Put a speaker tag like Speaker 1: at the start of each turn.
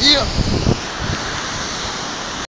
Speaker 1: aqui.